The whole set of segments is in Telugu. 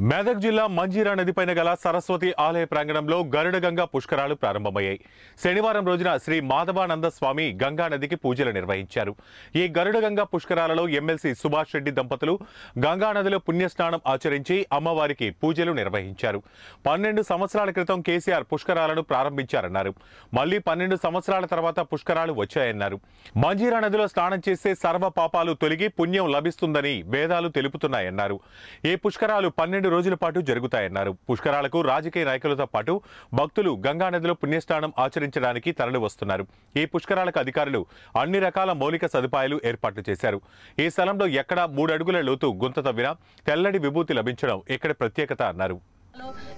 మెదక్ జిల్లా మంజీరా నదిపైన గల సరస్వతి ఆలయ ప్రాంగణంలో గరుడగంగా పుష్కరాలు ప్రారంభమయ్యాయి. శనివారం రోజున శ్రీ మాధవానంద స్వామి గంగా నదికి పూజలు నిర్వహించారు. ఈ గరుడగంగా పుష్కరాలలో ఎమ్మెల్సీ సుభాష్ రెడ్డి దంపతులు గంగా నదిలో పుణ్యస్నానం ఆచరించి అమ్మవారికి పూజలు నిర్వహించారు. పన్నెండు సంవత్సరాల క్రితం కేసీఆర్ పుష్కరాలను ప్రారంభించారన్నారు. మళ్ళీ పన్నెండు సంవత్సరాల తర్వాత పుష్కరాలు వచ్చాయన్నారు. మంజీరా నదిలో స్నానం చేస్తే సర్వ పాపాలు తొలగి పుణ్యం లభిస్తుందని వేదాలు తెలుపుతున్నాయన్నారు. ఈ పుష్కరాలు పన్నెండు రోజుల పాటు జరుగుతాయన్నారు. పుష్కరాలకు రాజకీయ నాయకులతో పాటు భక్తులు గంగా నదిలో పుణ్యస్నానం ఆచరించడానికి తరలి వస్తున్నారు. ఈ పుష్కరాలకు అధికారులు అన్ని రకాల మౌలిక సదుపాయాలు ఏర్పాట్లు చేశారు. ఈ స్థలంలో ఎక్కడా మూడు అడుగుల లోతు గుంత తవ్వినా తెల్లడి విభూతి లభించడం ఇక్కడి ప్రత్యేకత అన్నారు.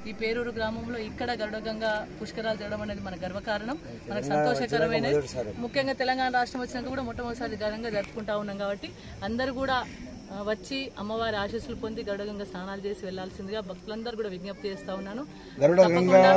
ఈ పేరూరు గ్రామంలో ఇక్కడ గరుడగంగా పుష్కరాలు జరగడం అనేది మన గర్వకారణం మనకు సంతోషకరమైనది. ముఖ్యంగా తెలంగాణ రాష్ట్రం వచ్చినాక కూడా మొట్టమొదటిసారి ఘనంగా జరుపుకుంటా ఉన్నాం కాబట్టి అందరూ కూడా వచ్చి అమ్మవారి ఆశీస్సులు పొంది గరుడగంగా స్నానాలు చేసి వెళ్ళాల్సిందిగా భక్తులందరూ కూడా విజ్ఞప్తి చేస్తా ఉన్నాను. తప్పకుండా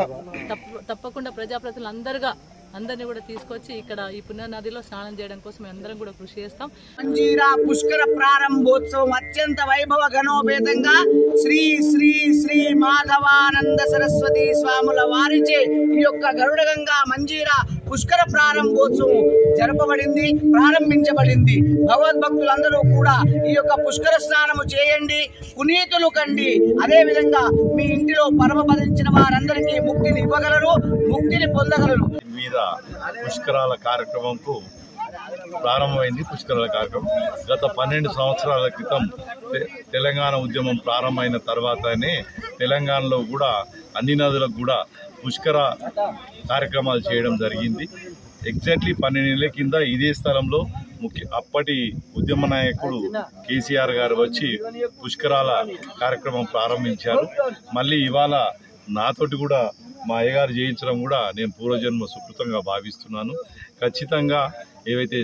తప్ప- తప్పకుండా ప్రజాప్రతినిధులు అందరుగా అందరినీ కూడా తీసుకొచ్చి ఇక్కడ ఈ పుణ్యనదిలో స్నానం చేయడం కోసం అందరం కూడా కృషి చేస్తాం. మంజీరా పుష్కర ప్రారంభోత్సవం అత్యంత వైభవ ఘనోపేతంగా శ్రీ శ్రీ శ్రీ మాధవానంద సరస్వతి స్వాముల వారిచే ఈ యొక్క గరుడగంగా మంజీరా పుష్కర ప్రారంభోత్సవం జరపబడింది ప్రారంభించబడింది. భగవద్భక్తులందరూ కూడా ఈ యొక్క పుష్కర స్నానము చేయండి పునీతులు కండి. అదే విధంగా మీ ఇంటిలో పరమపదించిన వారందరికీ ముక్తిని ఇవ్వగలరు ముక్తిని పొందగలరు. మీద పుష్కరాల కార్యక్రమంకు ప్రారంభమైంది పుష్కరాల కార్యక్రమం. గత పన్నెండు సంవత్సరాల క్రితం తెలంగాణ ఉద్యమం ప్రారంభమైన తర్వాతనే తెలంగాణలో కూడా అన్ని నదులకు కూడా పుష్కర కార్యక్రమాలు చేయడం జరిగింది. ఎగ్జాక్ట్లీ పన్నెండేళ్ళ కింద ఇదే స్థలంలో ముఖ్య అప్పటి ఉద్యమ నాయకుడు కేసీఆర్ గారు వచ్చి పుష్కరాల కార్యక్రమం ప్రారంభించారు. మళ్ళీ ఇవాళ నాతోటి కూడా మా అయ్యగారు చేయించడం కూడా నేను పూర్వజన్మ సుకృతంగా భావిస్తున్నాను. ఖచ్చితంగా ఏవైతే